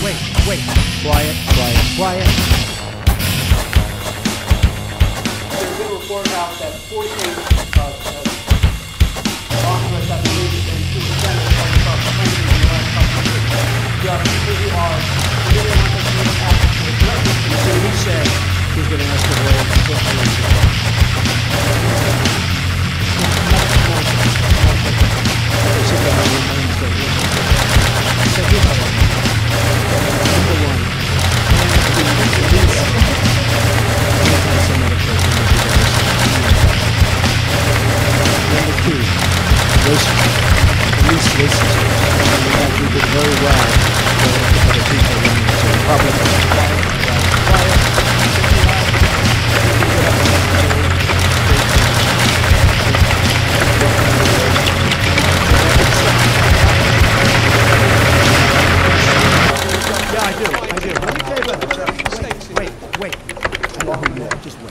Wait. Wait. Quiet, quiet, quiet. There's been a report out that 48 uh, uh, oculars have been and two them across the country in the last couple of years. There are really not going to be access to the see, he said he's going to ask the world to put list, police list, and that we did very well for the people in the public. Yeah, I do. I do. Wait, wait. I know who you are. Just wait.